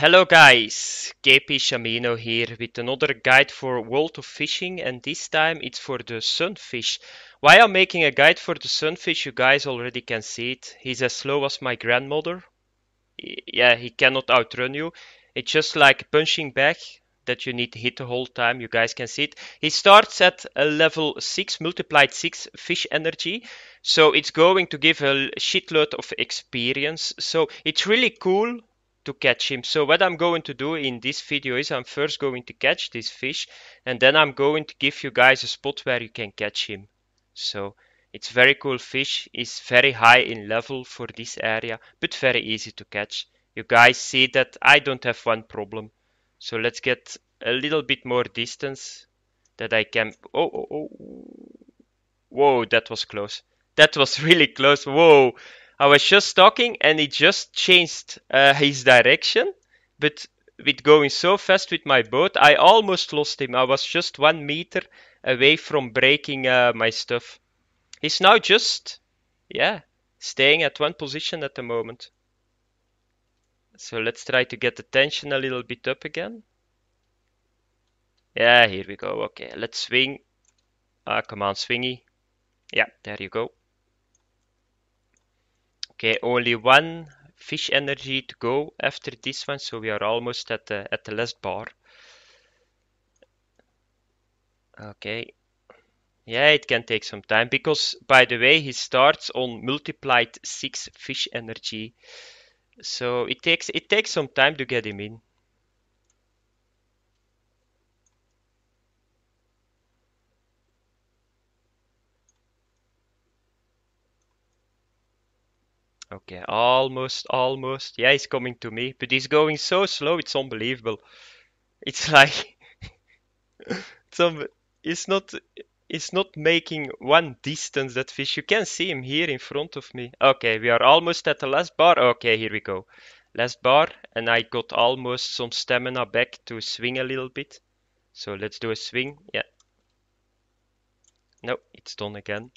Hello guys, KP Shamino here with another guide for World of Fishing and this time it's for the sunfish. Why I'm making a guide for the sunfish you guys already can see it. He's as slow as my grandmother. Yeah, he cannot outrun you. It's just like punching bag that you need to hit the whole time. You guys can see it. He starts at a level 6 multiplied 6 fish energy. So it's going to give a shitload of experience. So it's really cool to catch him. So what I'm going to do in this video is I'm first going to catch this fish and then I'm going to give you guys a spot where you can catch him. So it's very cool fish, is very high in level for this area, but very easy to catch. You guys see that I don't have one problem. So let's get a little bit more distance that I can... Oh, oh, oh. Whoa, that was close. That was really close. Whoa. I was just talking and he just changed uh, his direction. But with going so fast with my boat, I almost lost him. I was just one meter away from breaking uh, my stuff. He's now just, yeah, staying at one position at the moment. So let's try to get the tension a little bit up again. Yeah, here we go. Okay, let's swing. Ah, come on, swingy. Yeah, there you go. Okay, only one fish energy to go after this one, so we are almost at the at the last bar. Okay. Yeah, it can take some time because, by the way, he starts on multiplied six fish energy. So it takes it takes some time to get him in. Okay, almost, almost. Yeah, he's coming to me, but he's going so slow, it's unbelievable. It's like some it's not it's not making one distance that fish. You can see him here in front of me. Okay, we are almost at the last bar. Okay, here we go. Last bar, and I got almost some stamina back to swing a little bit. So let's do a swing. Yeah. No, it's done again.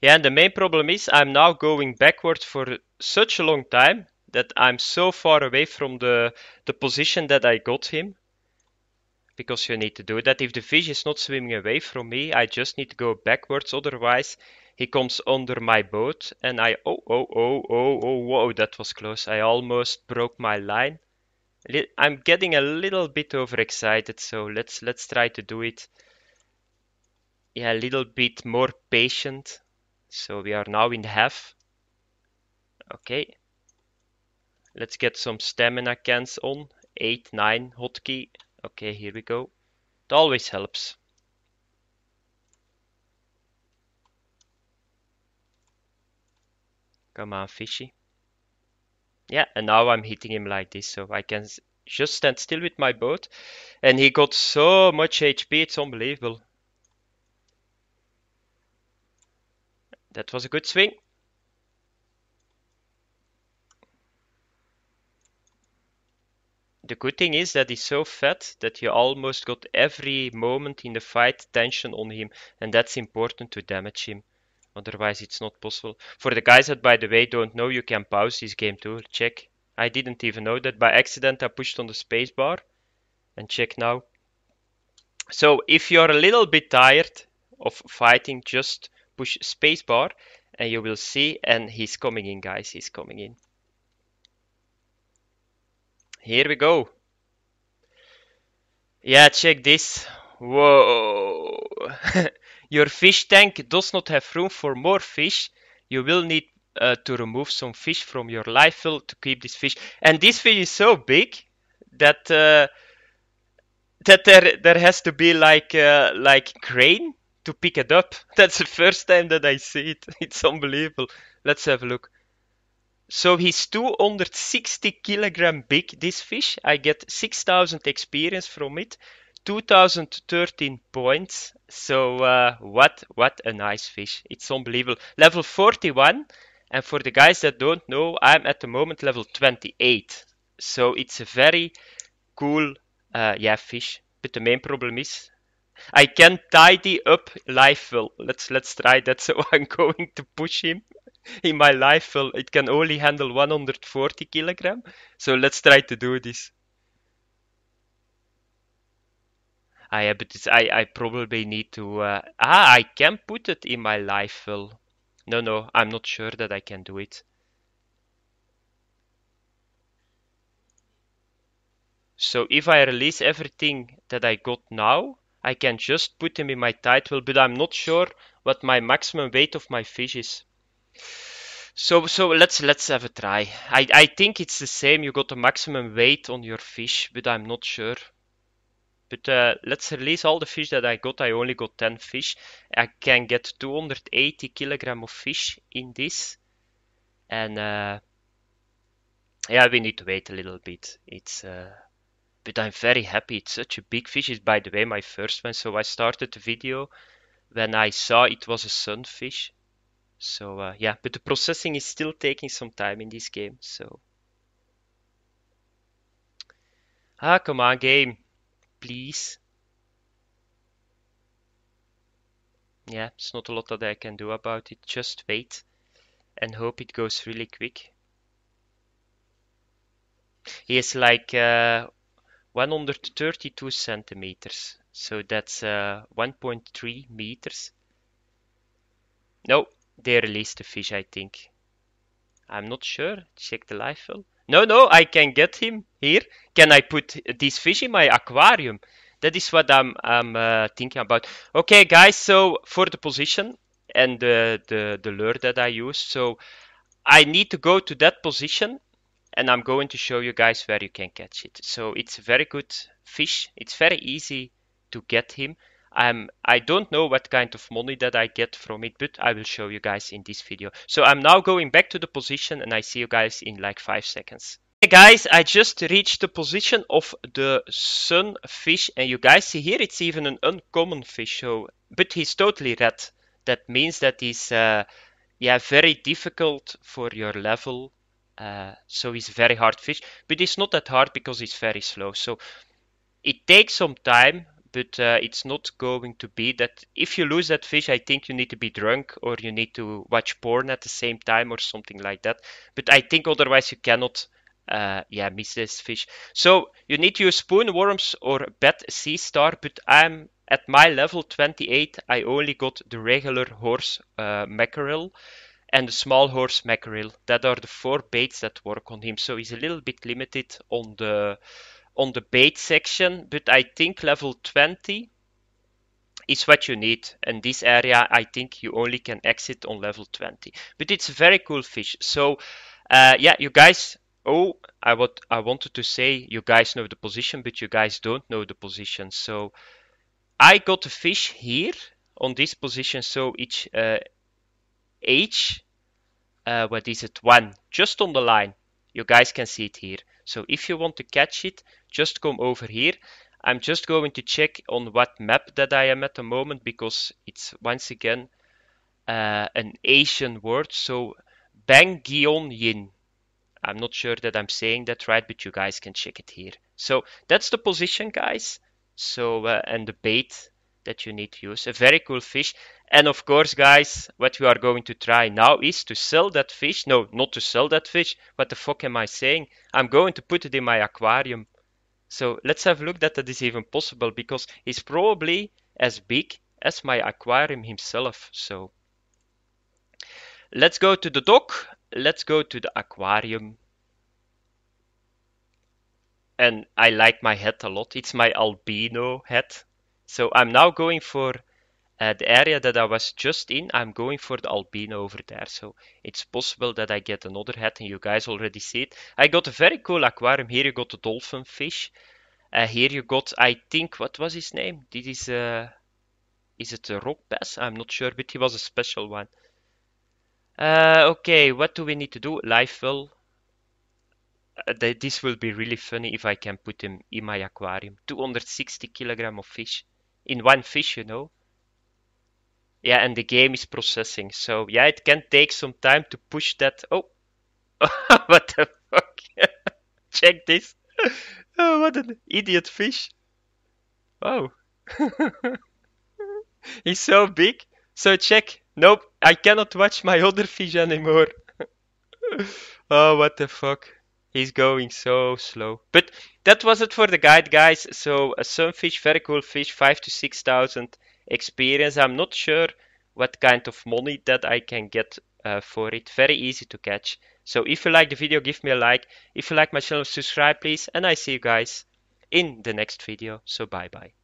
Yeah, and the main problem is I'm now going backwards for such a long time that I'm so far away from the, the position that I got him. Because you need to do that. If the fish is not swimming away from me, I just need to go backwards. Otherwise, he comes under my boat and I... Oh, oh, oh, oh, oh, whoa, that was close. I almost broke my line. I'm getting a little bit overexcited, so let's let's try to do it yeah, a little bit more patient. So we are now in half. Okay. Let's get some stamina cans on. 8, 9 hotkey. Okay, here we go. It always helps. Come on, fishy. Yeah, and now I'm hitting him like this, so I can just stand still with my boat. And he got so much HP, it's unbelievable. That was a good swing. The good thing is that he's so fat that you almost got every moment in the fight tension on him and that's important to damage him. Otherwise it's not possible. For the guys that by the way don't know you can pause this game too. Check. I didn't even know that. By accident I pushed on the spacebar. And check now. So if you're a little bit tired of fighting just push spacebar and you will see and he's coming in guys he's coming in. Here we go. Yeah check this. Whoa. Your fish tank does not have room for more fish. You will need uh, to remove some fish from your livewell to keep this fish. And this fish is so big that uh, that there there has to be like uh, like crane to pick it up. That's the first time that I see it. It's unbelievable. Let's have a look. So he's 260 kilogram big, this fish. I get 6000 experience from it. 2013 points. So uh, what what a nice fish. It's unbelievable. Level 41. And for the guys that don't know, I'm at the moment level 28. So it's a very cool uh, yeah fish. But the main problem is I can tidy up livewell. Let's let's try that. So I'm going to push him. in my life, well, it can only handle 140 kilogram. So let's try to do this. Ah, yeah, but I, I probably need to... Uh, ah, I can put it in my livewell. No, no, I'm not sure that I can do it. So if I release everything that I got now, I can just put him in my title, but I'm not sure what my maximum weight of my fish is. So so let's let's have a try. I, I think it's the same. You got a maximum weight on your fish, but I'm not sure. But uh, let's release all the fish that I got. I only got 10 fish. I can get 280 kilogram of fish in this. And uh, yeah, we need to wait a little bit. It's uh, but I'm very happy. It's such a big fish. It's by the way my first one. So I started the video when I saw it was a sunfish. So uh, yeah, but the processing is still taking some time in this game. So ah, come on, game, please. Yeah, it's not a lot that I can do about it. Just wait and hope it goes really quick. He is like uh, 132 centimeters. So that's uh, 1.3 meters. No, they released the fish, I think. I'm not sure. Check the livewell. No, no, I can get him here. Can I put this fish in my aquarium? That is what I'm, I'm uh, thinking about. Okay, guys, so for the position and the, the, the lure that I use, so I need to go to that position and I'm going to show you guys where you can catch it. So it's a very good fish. It's very easy to get him. I'm, I don't know what kind of money that I get from it, but I will show you guys in this video. So I'm now going back to the position and I see you guys in like five seconds. Hey guys, I just reached the position of the sunfish and you guys see here it's even an uncommon fish, so, but he's totally red. That means that he's uh, yeah, very difficult for your level uh, so he's very hard fish, but it's not that hard because he's very slow. So it takes some time, but uh, it's not going to be that. If you lose that fish, I think you need to be drunk or you need to watch porn at the same time or something like that. But I think otherwise you cannot. Uh, yeah, miss this fish. So you need to use spoon worms or bet sea star, but I'm at my level 28. I only got the regular horse uh, mackerel and the small horse mackerel. That are the four baits that work on him. So he's a little bit limited on the on the bait section, but I think level 20 is what you need. And this area, I think you only can exit on level 20. But it's a very cool fish. So uh, yeah, you guys. Oh, I what I wanted to say. You guys know the position, but you guys don't know the position. So I got a fish here on this position. So each uh, H, uh, what is it, 1, just on the line. You guys can see it here. So if you want to catch it, just come over here. I'm just going to check on what map that I am at the moment because it's once again uh, an Asian word. So Bangyeon Yin. I'm not sure that I'm saying that right, but you guys can check it here. So that's the position, guys. So uh, and the bait that you need to use. A very cool fish. And of course, guys, what we are going to try now is to sell that fish. No, not to sell that fish. What the fuck am I saying? I'm going to put it in my aquarium. So let's have a look that that is even possible because he's probably as big as my aquarium himself. So let's go to the dock. Let's go to the aquarium. And I like my hat a lot. It's my albino hat. So I'm now going for uh, the area that I was just in, I'm going for the albino over there. So it's possible that I get another hat and you guys already see it. I got a very cool aquarium. Here you got a dolphin fish. Uh, here you got, I think, what was his name? This is, uh, is it a rock bass? I'm not sure, but he was a special one. Uh, okay, what do we need to do? Livewell. Uh, this will be really funny if I can put him in my aquarium. 260 kilogram of fish in one fish, you know. Yeah, and the game is processing. So yeah, it can take some time to push that. Oh, what the fuck? check this. Oh, what an idiot fish. Oh. He's so big. So check. Nope, I cannot watch my other fish anymore. oh, what the fuck. He's going so slow. But that was it for the guide, guys. So a sunfish, very cool fish, five to six thousand experience. I'm not sure what kind of money that I can get uh, for it. Very easy to catch. So if you like the video, give me a like. If you like my channel, subscribe please. And I see you guys in the next video. So bye bye.